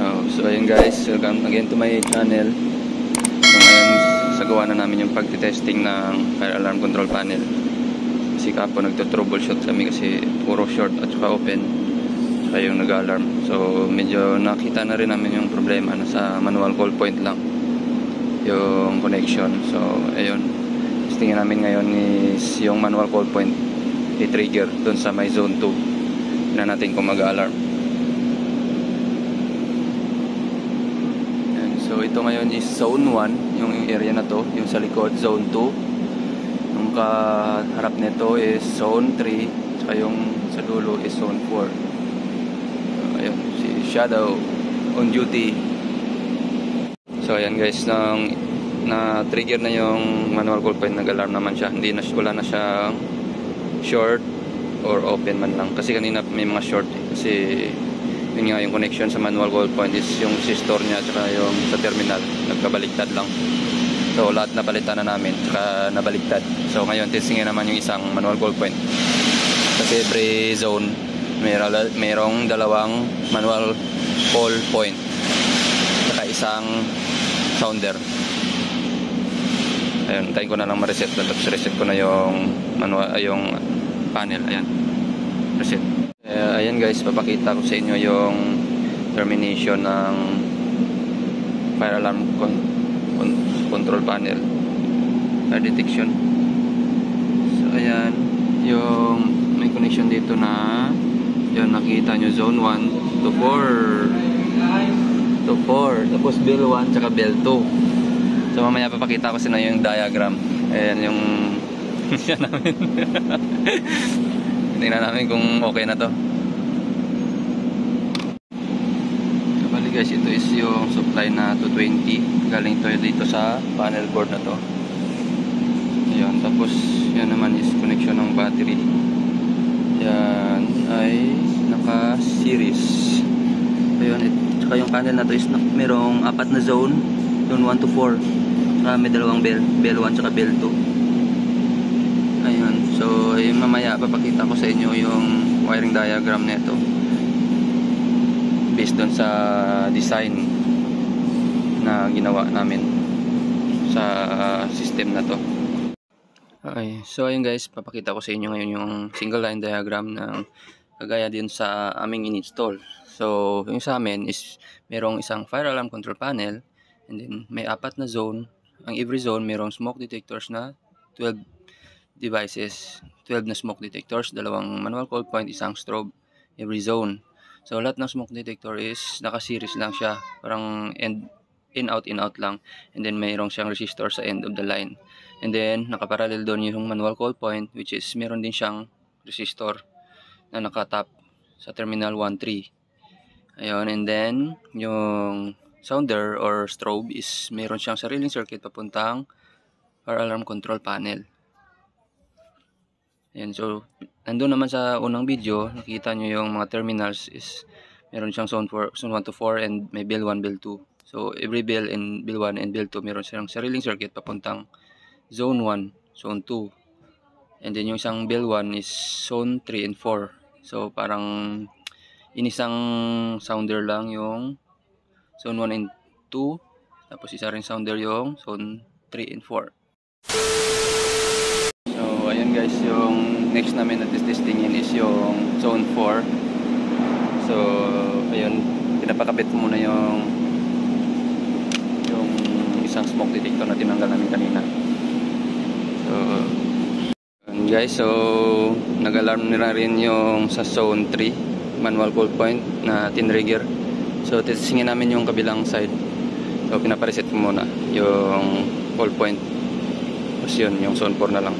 So ayun guys, welcome again to my channel. So ngayon, sagawa na namin yung pagtitesting ng fire alarm control panel. Kasi kapo nagto-troubleshoot kami kasi puro short at saka open. Saka yung nag-alarm. So medyo nakita na rin namin yung problema na sa manual call point lang. Yung connection. So ayun. Testingin namin ngayon is yung manual call point i-trigger dun sa may zone 2. na natin kung mag-alarm. Yan. So ito ngayon is zone 1, yung area na to, yung sa likod, zone 2. Yung kaharap nito is zone 3, saka yung sa dulo is zone 4. So, ayun, si Shadow on duty. So ayan guys, nang na trigger na yung manual point nag-alarm naman siya. Hindi na wala na siyang short or open man lang. Kasi kanina may mga short eh. Kasi yun nga yung connection sa manual call point is yung system niya tsaka yung sa terminal nagkabaliktad lang. So lahat napalitan na namin tsaka nabaliktad. So ngayon testingin naman yung isang manual call point. Kasi every zone mayroong, mayroong dalawang manual call point tsaka isang sounder. Ayun tayo ko na lang ma-reset. Tapos reset ko na yung manual ay yung panel. Ayan. Reset ayan guys, papakita ko sa inyo yung termination ng fire alarm con con control panel fire detection. So ayan yung may connection dito na yun nakita nyo zone 1 to 4 to 4 tapos bill 1 tsaka bill 2 so mamaya papakita ko sa inyo yung diagram. Ayan yung yan namin tingnan namin kung okay na to guys ito is yung supply na 220 galing to dito sa panel board na to. Ayun tapos yan naman is connection ng battery. Yan ay naka series ayun it, tsaka yung panel na to is merong apat na zone. Zone 1 to 4 saka may dalawang bell bell 1 tsaka bell 2 ayun so yung mamaya papakita ko sa inyo yung wiring diagram nito based doon sa design na ginawa namin sa system na to. Okay so ayun guys papakita ko sa inyo ngayon yung single line diagram ng kagaya din sa aming in-install. So yung sa amin is merong isang fire alarm control panel and then may apat na zone. Ang every zone merong smoke detectors na 12 devices 12 na smoke detectors dalawang manual call point isang strobe every zone So lahat ng smoke detector is naka-series lang siya. Parang end, in out in out lang. And then mayroong siyang resistor sa end of the line. And then nakaparallel doon yung manual call point which is meron din siyang resistor na nakatap sa terminal 1-3. Ayun, and then yung sounder or strobe is meron siyang sariling circuit papuntang fire alarm control panel. Ayan, so nandun naman sa unang video, nakita nyo yung mga terminals is meron siyang zone, 4, zone 1 to 4 and may bill 1, bill 2. So every bill in bill 1 and bill 2 meron silang sariling circuit papuntang zone 1, zone 2. And then yung isang bill 1 is zone 3 and 4. So parang inisang sounder lang yung zone 1 and 2. Tapos isa rin sounder yung zone 3 and 4. Guys, yung next namin na testingin is yung zone 4. So, ayun, pinapakabit muna yung yung isang smoke detector na tinanggal namin kanina. So, ayun guys, so nag-alarm nila rin yung sa zone 3 manual call point na tinrigger. So, testingin namin yung kabilang side. So, pinapareset muna yung call point. Tapos yun, yung zone 4 na lang.